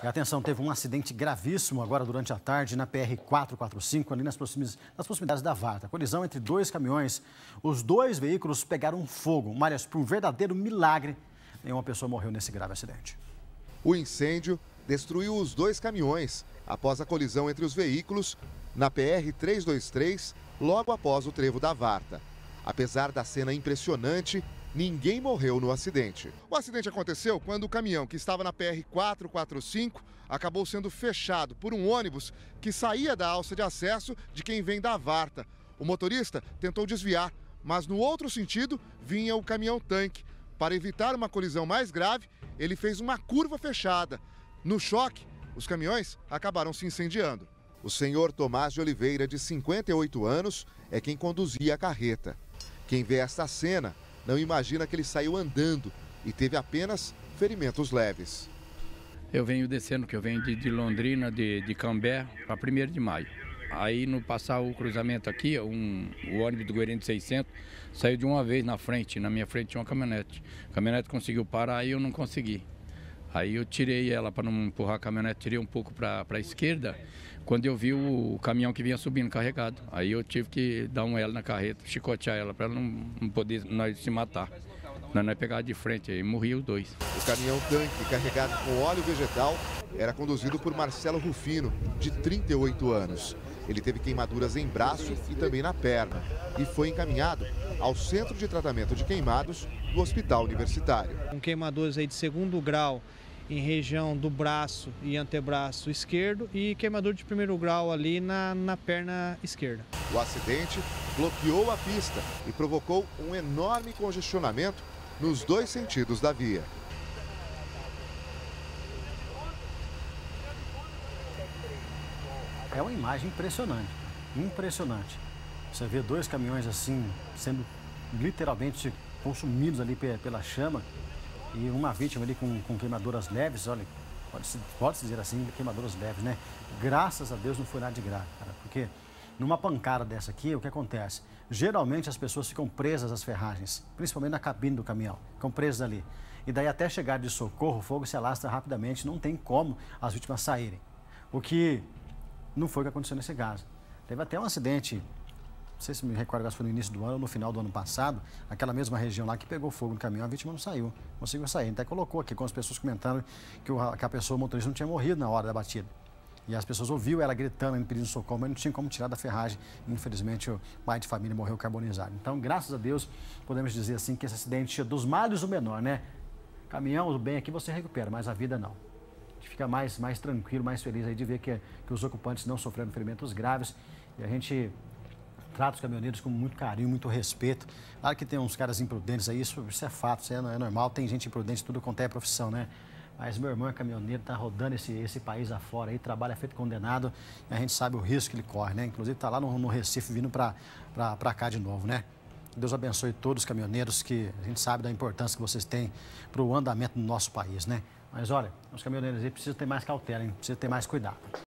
E atenção, teve um acidente gravíssimo agora durante a tarde na PR-445, ali nas proximidades, nas proximidades da Varta. Colisão entre dois caminhões. Os dois veículos pegaram fogo. Mas, por um verdadeiro milagre, nenhuma pessoa morreu nesse grave acidente. O incêndio destruiu os dois caminhões após a colisão entre os veículos na PR-323, logo após o trevo da Varta. Apesar da cena impressionante, Ninguém morreu no acidente. O acidente aconteceu quando o caminhão que estava na PR 445 acabou sendo fechado por um ônibus que saía da alça de acesso de quem vem da Varta. O motorista tentou desviar, mas no outro sentido vinha o caminhão tanque. Para evitar uma colisão mais grave, ele fez uma curva fechada. No choque, os caminhões acabaram se incendiando. O senhor Tomás de Oliveira, de 58 anos, é quem conduzia a carreta. Quem vê esta cena não imagina que ele saiu andando e teve apenas ferimentos leves. Eu venho descendo, que eu venho de, de Londrina, de, de Cambé, para 1 de maio. Aí, no passar o cruzamento aqui, um, o ônibus do Goiânia 600 saiu de uma vez na frente. Na minha frente tinha uma caminhonete. A caminhonete conseguiu parar e eu não consegui. Aí eu tirei ela para não empurrar a caminhonete, tirei um pouco para a esquerda, quando eu vi o caminhão que vinha subindo carregado. Aí eu tive que dar um L na carreta, chicotear ela para não, não poder nós se matar. Nós é pegar de frente, aí morri os dois. O caminhão tanque carregado com óleo vegetal era conduzido por Marcelo Rufino, de 38 anos. Ele teve queimaduras em braço e também na perna e foi encaminhado ao Centro de Tratamento de Queimados do Hospital Universitário. Com queimaduras aí de segundo grau em região do braço e antebraço esquerdo e queimadura de primeiro grau ali na, na perna esquerda. O acidente bloqueou a pista e provocou um enorme congestionamento nos dois sentidos da via. É uma imagem impressionante, impressionante. Você vê dois caminhões assim, sendo literalmente consumidos ali pela chama e uma vítima ali com, com queimaduras leves, olha, pode-se pode dizer assim, queimaduras leves, né? Graças a Deus não foi nada de grave, cara, porque numa pancada dessa aqui, o que acontece? Geralmente as pessoas ficam presas às ferragens, principalmente na cabine do caminhão, ficam presas ali. E daí até chegar de socorro, o fogo se alastra rapidamente, não tem como as vítimas saírem. O que não foi o que aconteceu nesse caso. Teve até um acidente não sei se me recordo, se foi no início do ano ou no final do ano passado, aquela mesma região lá que pegou fogo no caminhão, a vítima não saiu, conseguiu sair. Até colocou aqui com as pessoas comentando que, o, que a pessoa, o motorista, não tinha morrido na hora da batida. E as pessoas ouviram ela gritando, pedindo socorro, mas não tinha como tirar da ferragem. Infelizmente, o pai de família morreu carbonizado. Então, graças a Deus, podemos dizer assim que esse acidente, dos males o menor, né? Caminhão, o bem aqui você recupera, mas a vida não. Gente fica mais, mais tranquilo, mais feliz aí de ver que, que os ocupantes não sofreram ferimentos graves. E a gente trata os caminhoneiros com muito carinho, muito respeito. Claro que tem uns caras imprudentes aí, isso, isso é fato, isso é, é normal, tem gente imprudente, tudo quanto é profissão, né? Mas meu irmão é caminhoneiro, está rodando esse, esse país afora aí, trabalha feito condenado, e a gente sabe o risco que ele corre, né? Inclusive está lá no, no, Recife vindo para cá de novo, né? Deus abençoe todos os caminhoneiros, que a gente sabe da importância que vocês têm para o andamento do nosso país, né? Mas olha, os caminhoneiros aí precisam ter mais cautela, hein? precisam ter mais cuidado.